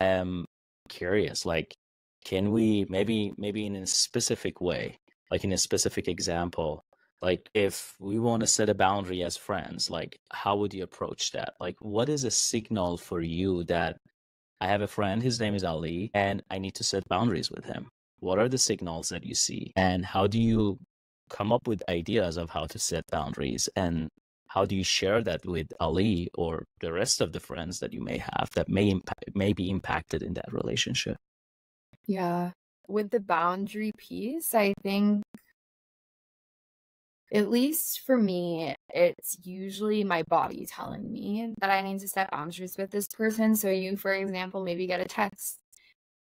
am curious, like, can we maybe maybe in a specific way, like in a specific example, like if we want to set a boundary as friends, like how would you approach that? Like what is a signal for you that I have a friend, his name is Ali, and I need to set boundaries with him? What are the signals that you see? And how do you come up with ideas of how to set boundaries? And how do you share that with Ali or the rest of the friends that you may have that may impact may be impacted in that relationship? Yeah. With the boundary piece, I think at least for me, it's usually my body telling me that I need to set boundaries with this person. So you, for example, maybe get a text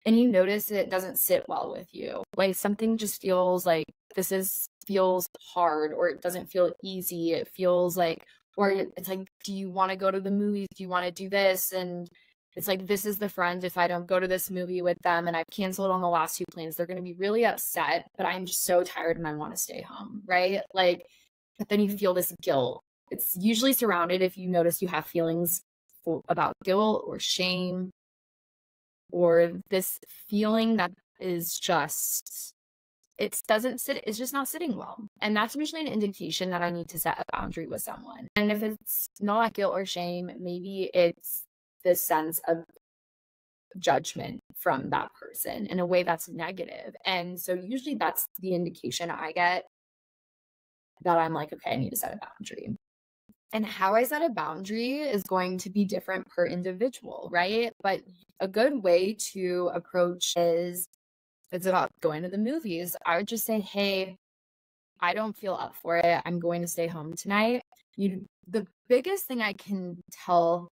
and you notice it doesn't sit well with you. Like something just feels like this is feels hard or it doesn't feel easy. It feels like or it's like do you want to go to the movies? Do you want to do this? And it's like this is the friend if i don't go to this movie with them and i've canceled on the last two plans they're going to be really upset but i'm just so tired and i want to stay home right like but then you feel this guilt it's usually surrounded if you notice you have feelings about guilt or shame or this feeling that is just it doesn't sit it's just not sitting well and that's usually an indication that i need to set a boundary with someone and if it's not guilt or shame maybe it's this sense of judgment from that person in a way that's negative. And so usually that's the indication I get that I'm like, okay, I need to set a boundary. And how I set a boundary is going to be different per individual, right? But a good way to approach is it's about going to the movies. I would just say, hey, I don't feel up for it. I'm going to stay home tonight. You the biggest thing I can tell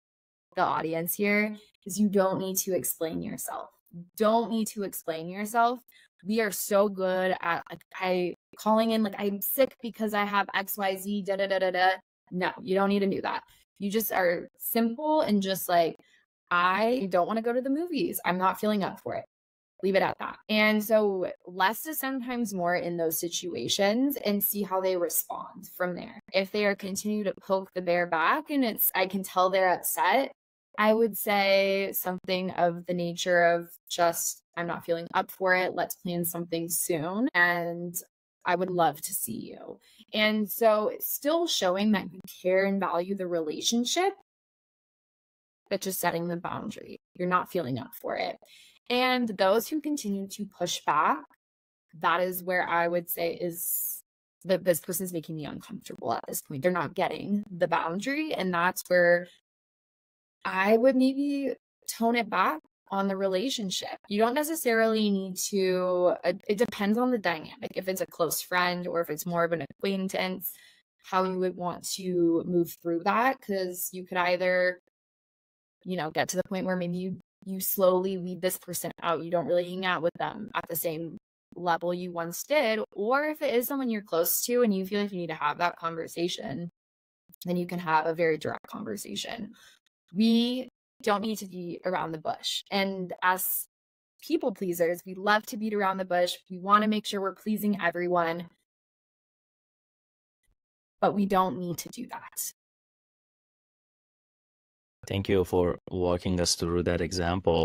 the audience here is you don't need to explain yourself. Don't need to explain yourself. We are so good at like I calling in like I'm sick because I have XYZ da da da da da. No, you don't need to do that. You just are simple and just like I don't want to go to the movies. I'm not feeling up for it. Leave it at that. And so less is sometimes more in those situations and see how they respond from there. If they are continue to poke the bear back and it's I can tell they're upset, I would say something of the nature of just, I'm not feeling up for it. Let's plan something soon. And I would love to see you. And so still showing that you care and value the relationship, but just setting the boundary. You're not feeling up for it. And those who continue to push back, that is where I would say is that this person is making me uncomfortable at this point. They're not getting the boundary. And that's where I would maybe tone it back on the relationship. You don't necessarily need to, uh, it depends on the dynamic. If it's a close friend or if it's more of an acquaintance, how you would want to move through that. Cause you could either, you know, get to the point where maybe you, you slowly weed this person out. You don't really hang out with them at the same level you once did. Or if it is someone you're close to and you feel like you need to have that conversation, then you can have a very direct conversation we don't need to be around the bush. And as people pleasers, we love to beat around the bush. We want to make sure we're pleasing everyone, but we don't need to do that. Thank you for walking us through that example.